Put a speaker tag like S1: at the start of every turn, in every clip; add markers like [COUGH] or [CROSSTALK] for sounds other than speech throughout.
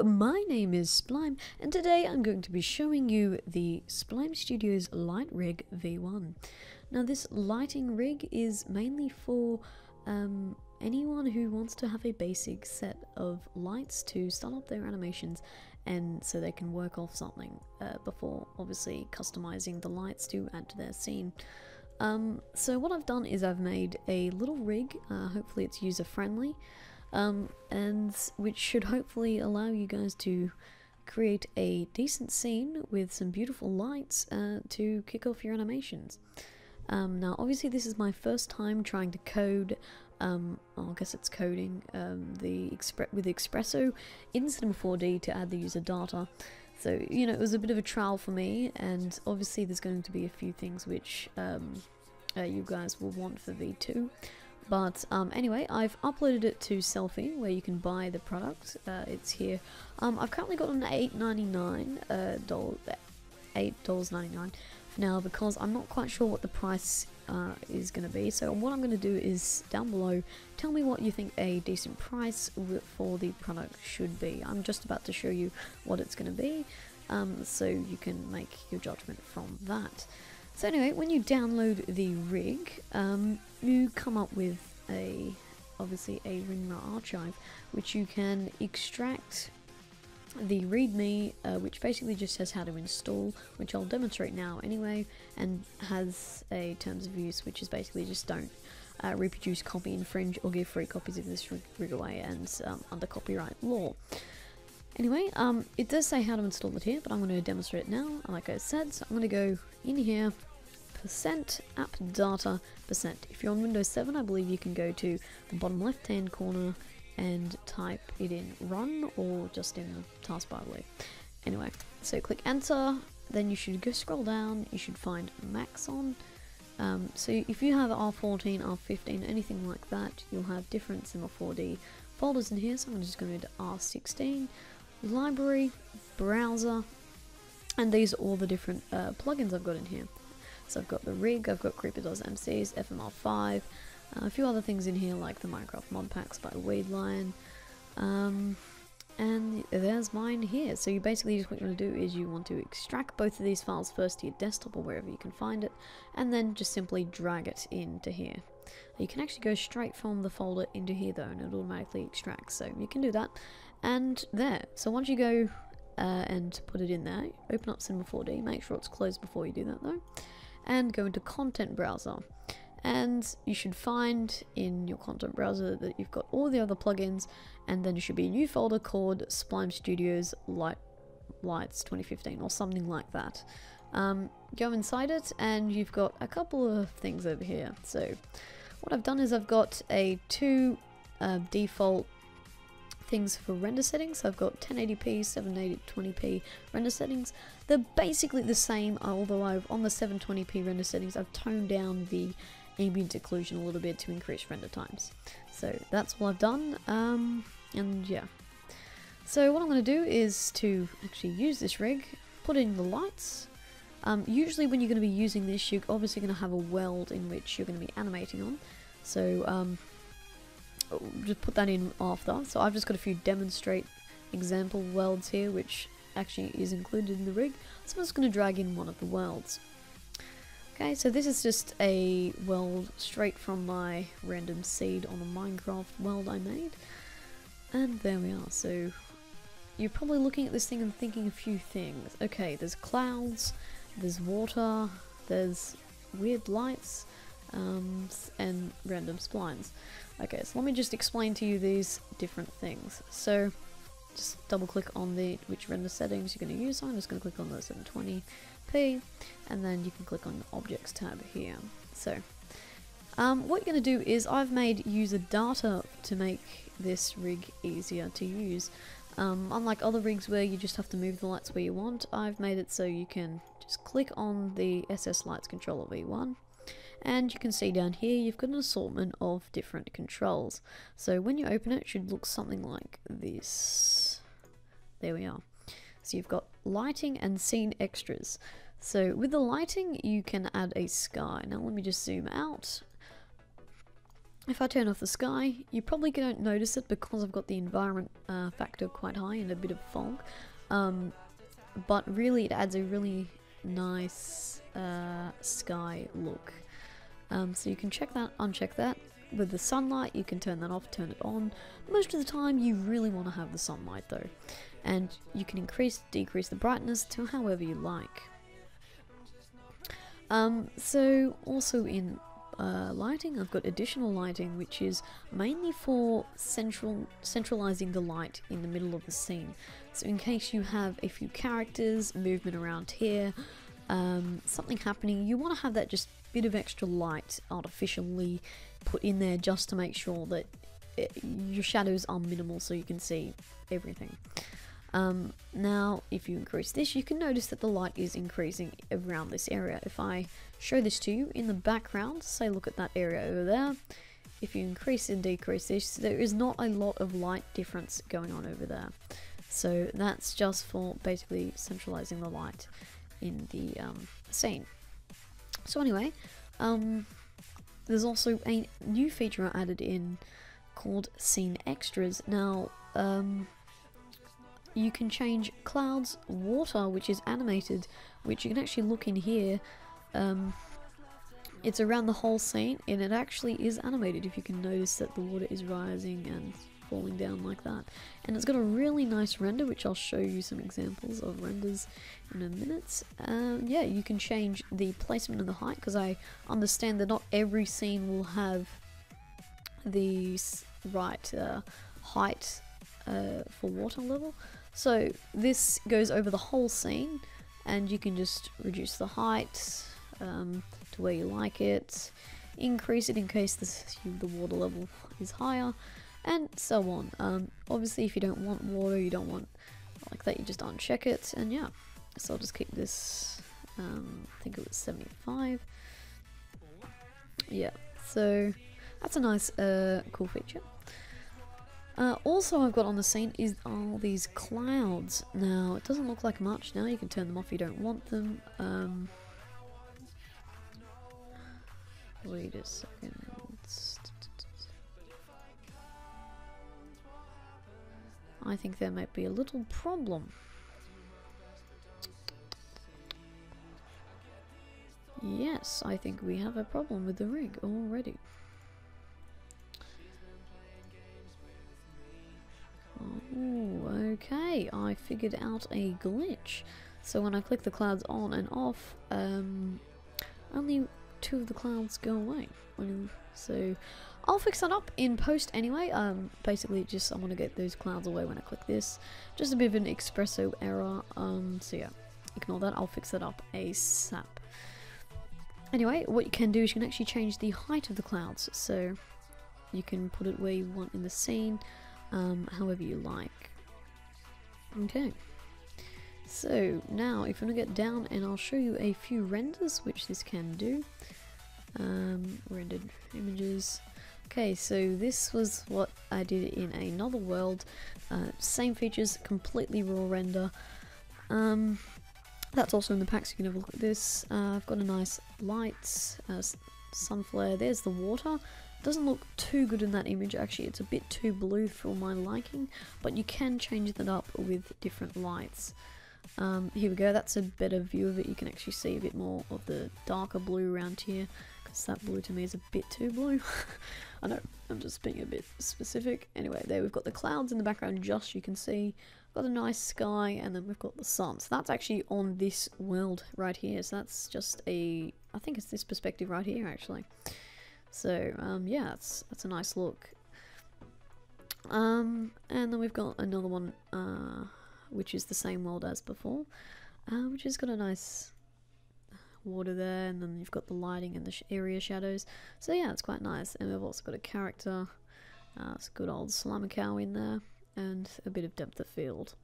S1: My name is Splime, and today I'm going to be showing you the Splime Studios Light Rig V1. Now this lighting rig is mainly for um, anyone who wants to have a basic set of lights to start up their animations and so they can work off something uh, before obviously customizing the lights to add to their scene. Um, so what I've done is I've made a little rig, uh, hopefully it's user friendly, um, and which should hopefully allow you guys to create a decent scene with some beautiful lights uh, to kick off your animations. Um, now, obviously, this is my first time trying to code. Um, well, I guess it's coding um, the expre with Xpresso in Cinema 4D to add the user data. So you know, it was a bit of a trial for me, and obviously, there's going to be a few things which um, uh, you guys will want for V2. But um, anyway, I've uploaded it to Sellfy, where you can buy the product. Uh, it's here. Um, I've currently got an $8.99 uh, doll, $8.99 now because I'm not quite sure what the price uh, is going to be. So what I'm going to do is down below, tell me what you think a decent price for the product should be. I'm just about to show you what it's going to be, um, so you can make your judgment from that. So anyway, when you download the rig, um, you come up with a obviously a WinRAR archive, which you can extract the README, uh, which basically just says how to install, which I'll demonstrate now anyway, and has a terms of use, which is basically just don't uh, reproduce, copy, infringe, or give free copies of this rig away and um, under copyright law. Anyway, um, it does say how to install it here, but I'm going to demonstrate it now. Like I said, so I'm going to go in here, percent app data percent. If you're on Windows 7, I believe you can go to the bottom left hand corner and type it in run or just in the taskbar, I believe. Anyway, so click enter, then you should go scroll down, you should find Maxon. Um, so if you have R14, R15, anything like that, you'll have different Cinema 4D folders in here. So I'm just going to go to R16, library, browser, and these are all the different uh, plugins I've got in here. So I've got the rig, I've got Creeper.MCs, MCs, FMR5, uh, a few other things in here like the Minecraft mod packs by Weedlion. Um, and there's mine here. So you basically just what you want to do is you want to extract both of these files first to your desktop or wherever you can find it, and then just simply drag it into here. You can actually go straight from the folder into here though, and it automatically extracts. So you can do that, and there. So once you go uh, and put it in there, open up Cinema 4D. Make sure it's closed before you do that though, and go into Content Browser and you should find in your content browser that you've got all the other plugins and then there should be a new folder called Splime Studios Light Lights 2015 or something like that. Um, go inside it and you've got a couple of things over here. So what I've done is I've got a two uh, default things for render settings. I've got 1080p, 720p render settings. They're basically the same, although I've on the 720p render settings, I've toned down the ambient occlusion a little bit to increase render times. So that's all I've done, um, and yeah. So what I'm going to do is to actually use this rig, put in the lights. Um, usually when you're going to be using this, you're obviously going to have a weld in which you're going to be animating on. So um, just put that in after. So I've just got a few demonstrate example worlds here, which actually is included in the rig. So I'm just going to drag in one of the worlds. Okay, so this is just a world straight from my random seed on a Minecraft world I made. And there we are, so you're probably looking at this thing and thinking a few things. Okay, there's clouds, there's water, there's weird lights, um, and random splines. Okay, so let me just explain to you these different things. So, just double click on the which render settings you're going to use. I'm just going to click on the 720p and then you can click on the objects tab here. So um, what you're going to do is I've made user data to make this rig easier to use. Um, unlike other rigs where you just have to move the lights where you want, I've made it so you can just click on the SS Lights controller V1 and you can see down here you've got an assortment of different controls. So when you open it, it should look something like this. There we are. So you've got lighting and scene extras. So with the lighting, you can add a sky. Now let me just zoom out. if I turn off the sky, you probably don't notice it because I've got the environment uh, factor quite high and a bit of fog. Um, but really, it adds a really nice uh, sky look. Um, so you can check that, uncheck that. With the sunlight, you can turn that off, turn it on. Most of the time, you really want to have the sunlight though. And you can increase, decrease the brightness to however you like. Um, so also in uh, lighting, I've got additional lighting, which is mainly for central centralizing the light in the middle of the scene. So in case you have a few characters, movement around here, um, something happening, you want to have that just bit of extra light artificially put in there just to make sure that it, your shadows are minimal so you can see everything. Um, now, if you increase this, you can notice that the light is increasing around this area. If I show this to you in the background, say look at that area over there, if you increase and decrease this, there is not a lot of light difference going on over there. So that's just for basically centralizing the light in the um, scene. So anyway, um, there's also a new feature added in called Scene Extras. Now, um, you can change clouds, water, which is animated, which you can actually look in here. Um, it's around the whole scene, and it actually is animated if you can notice that the water is rising and falling down like that. And it's got a really nice render, which I'll show you some examples of renders in a minute. Um, yeah, you can change the placement and the height, because I understand that not every scene will have the right uh, height uh, for water level. So this goes over the whole scene and you can just reduce the height um, to where you like it, increase it in case this, the water level is higher, and so on. Um, obviously if you don't want water, you don't want like that, you just uncheck it, and yeah. So I'll just keep this, um, I think it was 75. Yeah, so that's a nice uh, cool feature. Uh, also I've got on the scene is all these clouds. Now, it doesn't look like much now, you can turn them off if you don't want them. Um, wait a second. I think there might be a little problem. Yes, I think we have a problem with the rig already. Oh, okay, I figured out a glitch. So when I click the clouds on and off, um, only two of the clouds go away. So I'll fix that up in post anyway. Um, basically, just I want to get those clouds away when I click this. Just a bit of an Xpresso error. Um, so yeah, ignore that. I'll fix that up ASAP. Anyway, what you can do is you can actually change the height of the clouds. So you can put it where you want in the scene um, however you like. Okay. So now if you want to get down and I'll show you a few renders which this can do. Um, rendered images. Okay, so this was what I did in another world. Uh, same features, completely raw render. Um, that's also in the pack, so you can have a look at this. Uh, I've got a nice light, uh, sun flare. There's the water. Doesn't look too good in that image actually, it's a bit too blue for my liking, but you can change that up with different lights. Um, here we go, that's a better view of it, you can actually see a bit more of the darker blue around here, because that blue to me is a bit too blue. [LAUGHS] I know, I'm just being a bit specific. Anyway, there we've got the clouds in the background just you can see, got a nice sky, and then we've got the sun. So that's actually on this world right here, so that's just a, I think it's this perspective right here actually. So, um, yeah, that's, that's a nice look. Um, and then we've got another one, uh, which is the same world as before, uh, which has got a nice water there, and then you've got the lighting and the sh area shadows. So yeah, it's quite nice. And we've also got a character, uh, it's a good old cow in there, and a bit of depth of field.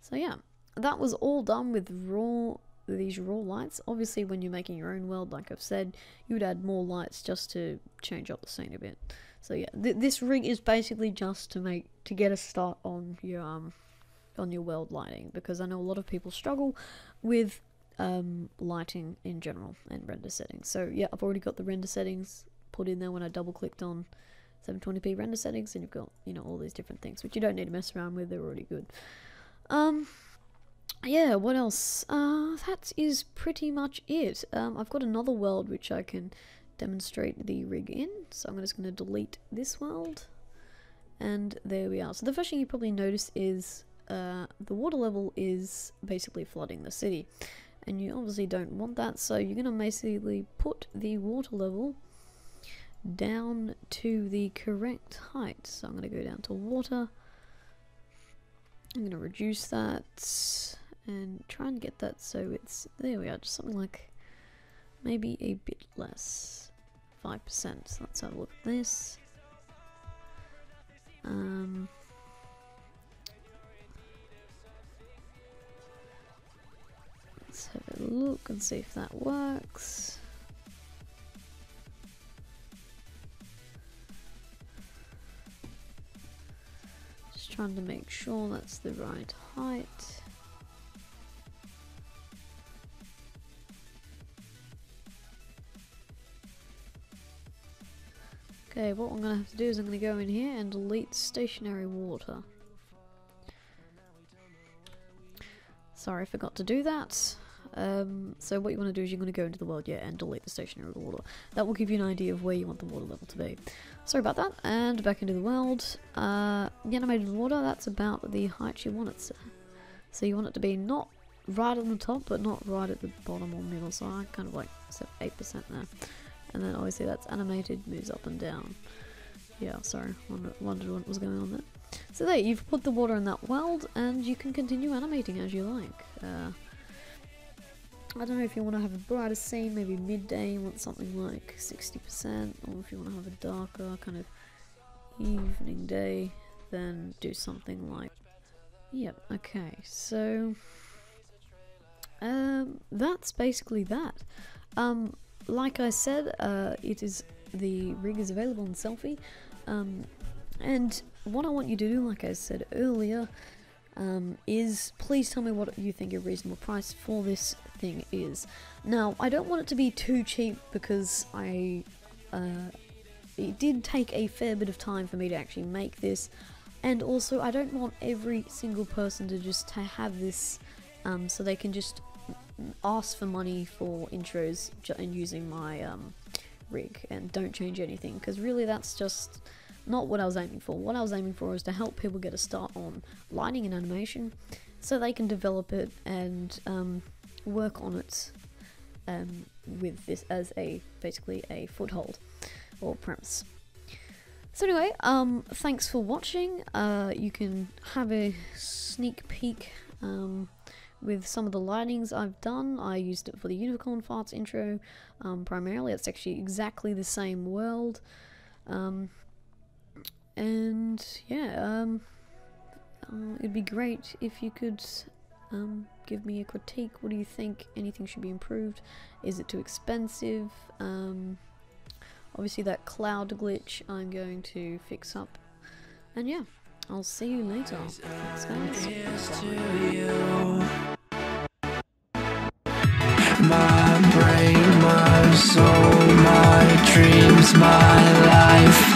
S1: So yeah, that was all done with raw these raw lights. Obviously, when you're making your own world, like I've said, you would add more lights just to change up the scene a bit. So yeah, th this rig is basically just to make to get a start on your um on your world lighting because I know a lot of people struggle with um lighting in general and render settings. So yeah, I've already got the render settings put in there when I double clicked on 720p render settings and you've got you know all these different things which you don't need to mess around with they're already good. Um yeah what else? Uh that is pretty much it. Um I've got another world which I can demonstrate the rig in so I'm just going to delete this world and there we are. So the first thing you probably notice is uh, the water level is basically flooding the city and you obviously don't want that so you're going to basically put the water level down to the correct height. So I'm going to go down to water. I'm going to reduce that and try and get that so it's, there we are, just something like maybe a bit less, 5%. So let's have a look at this. Um, let's have a look and see if that works. Just trying to make sure that's the right height. Okay, what I'm going to have to do is I'm going to go in here and delete stationary water. Sorry, I forgot to do that. Um, so what you want to do is you're going to go into the world, yeah, and delete the stationary water. That will give you an idea of where you want the water level to be. Sorry about that, and back into the world. Uh, the animated water, that's about the height you want it to. So you want it to be not right on the top, but not right at the bottom or middle, so I kind of like set 8% there. And then obviously that's animated, moves up and down. Yeah, sorry, wondered, what was going on there. So there, you've put the water in that world, and you can continue animating as you like. Uh, I don't know if you want to have a brighter scene, maybe midday, you want something like 60%, or if you want to have a darker kind of evening day, then do something like, yep, okay, so, um, that's basically that. Um, like I said, uh, it is, the rig is available in Sellfy, um, and what I want you to do, like I said earlier, um, is please tell me what you think a reasonable price for this thing is. Now, I don't want it to be too cheap because I, uh, it did take a fair bit of time for me to actually make this, and also I don't want every single person to just have this, um, so they can just ask for money for intros and using my um, rig and don't change anything because really that's just not what I was aiming for. What I was aiming for was to help people get a start on lighting and animation so they can develop it and um, work on it um, with this as a basically a foothold or premise. So anyway, um, thanks for watching. Uh, you can have a sneak peek um, with some of the lightings I've done. I used it for the Unicorn Farts intro um, primarily. It's actually exactly the same world. Um, and yeah, um, uh, it'd be great if you could um, give me a critique. What do you think? Anything should be improved? Is it too expensive? Um, obviously, that cloud glitch I'm going to fix up. And yeah, I'll see you later. Thanks, guys. My brain, my soul, my dreams, my life.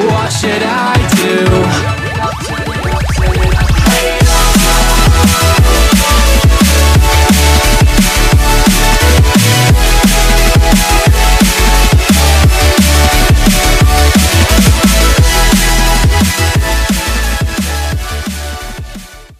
S1: What should I do?